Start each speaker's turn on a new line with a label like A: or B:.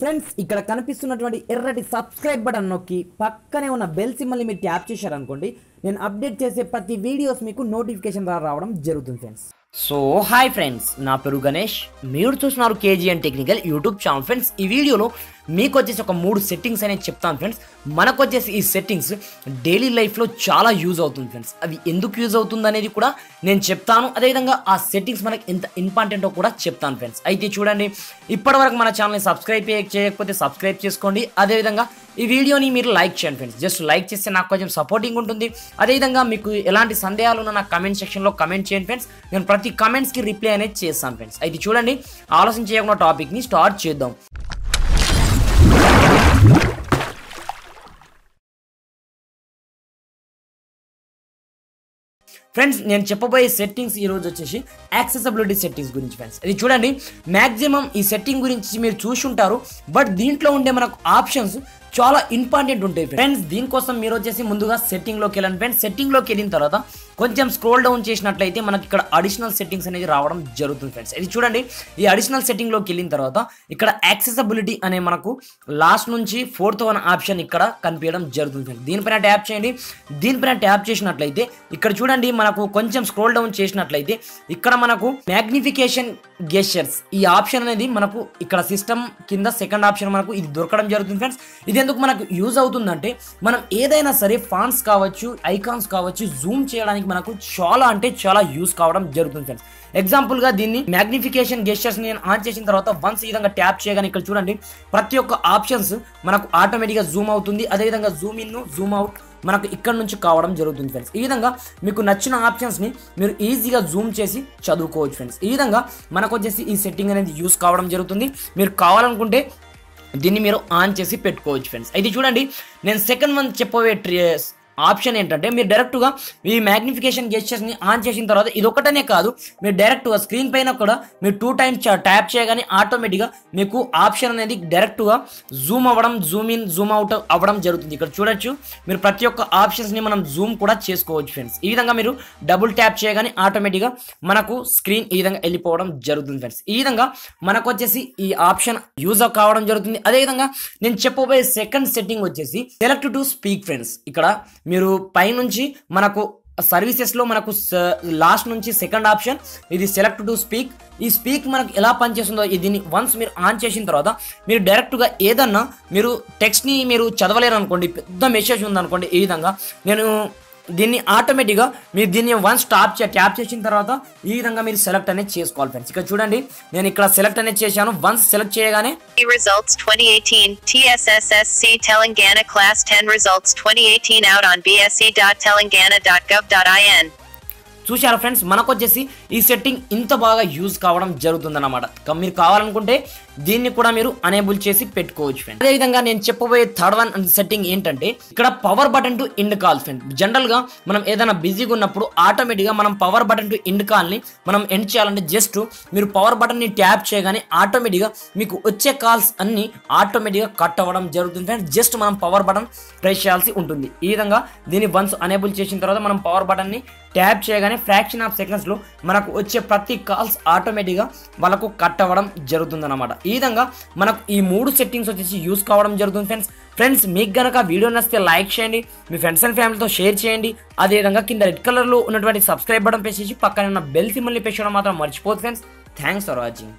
A: Friends ఇక్కడ కనిపిస్తున్నటువంటి ఎర్రటి సబ్స్క్రైబ్ బటన్ నొక్కి పక్కనే ఉన్న బెల్ సిమ్మల్ని మీరు ట్యాప్ చేశారనుకోండి నేను అప్డేట్ చేసే ప్రతి వీడియోస్ మీకు నోటిఫికేషన్ ద్వారా రావడం జరుగుతుంది ఫ్రెండ్స్.
B: సో హాయ్ ఫ్రెండ్స్ నా పేరు గణేష్. మీరు చూస్తున్నారు KGN technical YouTube channel. Friends ఈ వీడియోలో మీకు వచ్చేసి ఒక మూడు సెట్టింగ్స్ అనేది చెప్తాను ఫ్రెండ్స్ మనకు వచ్చేసి ఈ సెట్టింగ్స్ డైలీ లైఫ్లో చాలా యూజ్ అవుతుంది ఫ్రెండ్స్ అవి ఎందుకు యూజ్ అవుతుంది అనేది కూడా నేను చెప్తాను. అదేవిధంగా ఆ సెట్టింగ్స్ మనకి ఎంత ఇంపార్టెంటో కూడా చెప్తాను ఫ్రెండ్స్ అయితే చూడండి ఇప్పటివరకు మన ఛానల్ని సబ్స్క్రైబ్ చేయకపోతే సబ్స్క్రైబ్ చేసుకోండి. అదేవిధంగా ఈ వీడియోని మీరు లైక్ చేయండి ఫ్రెండ్స్ జస్ట్ లైక్ చేస్తే నాకు కొంచెం సపోర్టింగ్ ఉంటుంది. అదేవిధంగా మీకు ఎలాంటి సందేహాలు ఉన్నా నా కమెంట్ సెక్షన్లో కమెంట్ చేయండి ఫ్రెండ్స్ నేను ప్రతి కమెంట్స్కి రిప్లై అనేది చేస్తాను ఫ్రెండ్స్ అయితే చూడండి ఆలోచన చేయకుండా టాపిక్ని స్టార్ట్ చేద్దాం. ఫ్రెండ్స్ నేను చెప్పబోయే సెట్టింగ్స్ ఈ రోజు వచ్చేసి యాక్సెసబిలిటీ సెట్టింగ్స్ గురించి ఫ్రెండ్స్. ఇది చూడండి మ్యాక్సిమం ఈ సెట్టింగ్ గురించి మీరు చూసి ఉంటారు బట్ దీంట్లో ఉండే మనకు ఆప్షన్స్ చాలా ఇంపార్టెంట్ ఉంటాయి ఫ్రెండ్స్. దీనికోసం మీరు వచ్చేసి ముందుగా సెట్టింగ్లోకి వెళ్ళండి. ఫ్రెండ్స్ సెట్టింగ్లోకి వెళ్ళిన తర్వాత కొంచెం స్క్రోల్ డౌన్ చేసినట్లయితే మనకి ఇక్కడ అడిషనల్ సెట్టింగ్స్ అనేది రావడం జరుగుతుంది ఫ్రెండ్స్ ఇది చూడండి ఈ అడిషనల్ సెట్టింగ్లోకి వెళ్ళిన తర్వాత ఇక్కడ యాక్సెసబిలిటీ అనే మనకు లాస్ట్ నుంచి ఫోర్త్ వన్ ఆప్షన్ ఇక్కడ కనిపించడం జరుగుతుంది ఫ్రెండ్స్ దీనిపైన ట్యాప్ చేయండి. దీనిపైన ట్యాప్ చేసినట్లయితే ఇక్కడ చూడండి మనకు కొంచెం స్క్రోల్ డౌన్ చేసినట్లయితే ఇక్కడ మనకు మ్యాగ్నిఫికేషన్ గెషర్స్. ఈ ఆప్షన్ అనేది మనకు ఇక్కడ సిస్టమ్ కింద సెకండ్ ఆప్షన్ మనకు ఇది దొరకడం జరుగుతుంది ఫ్రెండ్స్. ఇది ఎందుకు మనకు యూజ్ అవుతుందంటే మనం ఏదైనా సరే ఫాన్స్ కావచ్చు ఐకాన్స్ కావచ్చు జూమ్ చేయడానికి మనకు చాలా అంటే చాలా యూజ్ కావడం జరుగుతుంది ఫ్రెండ్స్. ఎగ్జాంపుల్గా దీన్ని మ్యాగ్నిఫికేషన్ గెస్టర్స్ నేను ఆన్ చేసిన తర్వాత వన్స్ ఈ విధంగా ట్యాప్ చేయగానే ఇక్కడ చూడండి ప్రతి ఒక్క ఆప్షన్స్ మనకు ఆటోమేటిక్గా జూమ్ అవుతుంది. అదేవిధంగా జూమ్ ఇన్ జూమ్ అవుట్ మనకు ఇక్కడ నుంచి కావడం జరుగుతుంది ఫ్రెండ్స్ ఈ విధంగా మీకు నచ్చిన ఆప్షన్స్ని మీరు ఈజీగా జూమ్ చేసి చదువుకోవచ్చు ఫ్రెండ్స్ ఈ విధంగా మనకు వచ్చేసి ఈ సెట్టింగ్ అనేది యూస్ కావడం జరుగుతుంది. మీరు కావాలనుకుంటే దీన్ని మీరు ఆన్ చేసి పెట్టుకోవచ్చు ఫ్రెండ్స్ అయితే చూడండి నేను సెకండ్ వన్ చెప్పబోయే ఆప్షన్ ఏంటంటే మీరు డైరెక్ట్గా ఈ మ్యాగ్నిఫికేషన్ గెస్చర్స్ని ఆన్ చేసిన తర్వాత ఇది ఒకటనే కాదు మీరు డైరెక్ట్గా స్క్రీన్ పైన కూడా మీరు టూ టైమ్స్ ట్యాప్ చేయగానే ఆటోమేటిక్గా మీకు ఆప్షన్ అనేది డైరెక్ట్గా జూమ్ అవ్వడం జూమ్ ఇన్ జూమ్ అవుట్ అవ్వడం జరుగుతుంది. ఇక్కడ చూడొచ్చు మీరు ప్రతి ఒక్క ఆప్షన్స్ని మనం జూమ్ కూడా చేసుకోవచ్చు ఫ్రెండ్స్. ఈ విధంగా మీరు డబుల్ ట్యాప్ చేయగానే ఆటోమేటిక్గా మనకు స్క్రీన్ ఈ విధంగా వెళ్ళిపోవడం జరుగుతుంది ఫ్రెండ్స్. ఈ విధంగా మనకు వచ్చేసి ఈ ఆప్షన్ యూజ్ కావడం జరుగుతుంది. అదేవిధంగా నేను చెప్పబోయే సెకండ్ సెట్టింగ్ వచ్చేసి సెలెక్ట్ టు స్పీక్ ఫ్రెండ్స్. ఇక్కడ మీరు పైనుంచి మనకు సర్వీసెస్లో మనకు లాస్ట్ నుంచి సెకండ్ ఆప్షన్ ఇది సెలెక్ట్ టు స్పీక్. ఈ స్పీక్ మనకు ఎలా పనిచేస్తుందో దీన్ని వన్స్ మీరు ఆన్ చేసిన తర్వాత మీరు డైరెక్ట్గా ఏదన్నా మీరు టెక్స్ట్ని మీరు చదవలేరు అనుకోండి పెద్ద మెసేజ్ ఉందనుకోండి ఈ విధంగా నేను దీన్ని ఆటోమేటిక్గా మీరు దీన్ని వన్ స్టాప్ చే ట్యాప్ చేసిన తర్వాత ఈ విధంగా మీరు సెలెక్ట్ అనేది చేసుకోవాలి ఫ్రెండ్స్ ఇక్కడ చూడండి నేను ఇక్కడ సెలెక్ట్ అనేది చేశాను. వన్స్ సెలెక్ట్ చేయగానే
C: Results 2018 TSSSC Telangana Class 10 Results 2018 out on bsc.telangana.gov.in.
B: చూశారా ఫ్రెండ్స్ మనకు వచ్చేసి ఈ సెట్టింగ్ ఇంత బాగా యూజ్ కావడం జరుగుతుందన్నమాట. మీరు కావాలనుకుంటే దీన్ని కూడా మీరు అనేబుల్ చేసి పెట్టుకోవచ్చు ఫ్రెండ్ అదేవిధంగా నేను చెప్పబోయే థర్డ్ వన్ సెట్టింగ్ ఏంటంటే ఇక్కడ power button to end call friend జనరల్గా మనం ఏదైనా బిజీగా ఉన్నప్పుడు ఆటోమేటిక్గా మనం పవర్ బటన్ టు ఎండ్ కాల్ని మనం ఎండ్ చేయాలంటే జస్ట్ మీరు పవర్ బటన్ని ట్యాప్ చేయగానే ఆటోమేటిక్గా మీకు వచ్చే కాల్స్ అన్ని ఆటోమేటిక్గా కట్ అవ్వడం జరుగుతుంది ఫ్రెండ్ జస్ట్ మనం పవర్ బటన్ ప్రెస్ చేయాల్సి ఉంటుంది. ఈ విధంగా దీన్ని వన్స్ అనేబుల్ చేసిన తర్వాత మనం పవర్ బటన్ని ట్యాప్ చేయగానే ఫ్రాక్షన్ ఆఫ్ సెకండ్స్లో మనకు వచ్చే ప్రతి కాల్స్ ఆటోమేటిక్గా వాళ్ళకు కట్ అవ్వడం జరుగుతుందన్నమాట. ఈ విధంగా మనకు ఈ మూడు సెట్టింగ్స్ వచ్చేసి యూస్ కావడం జరుగుతుంది ఫ్రెండ్స్ ఫ్రెండ్స్ మీకు గనక వీడియో నచ్చితే లైక్ చేయండి మీ ఫ్రెండ్స్ అండ్ ఫ్యామిలీతో షేర్ చేయండి. అదేవిధంగా కింద రెడ్ కలర్లో ఉన్నటువంటి సబ్స్క్రైబ్ బటన్ ప్రెస్ చేసి పక్కన ఉన్న బెల్ సిమ్మల్ని ప్రెస్ చేయడం మాత్రం మర్చిపోదు ఫ్రెండ్స్ థ్యాంక్స్ ఫర్ వాచింగ్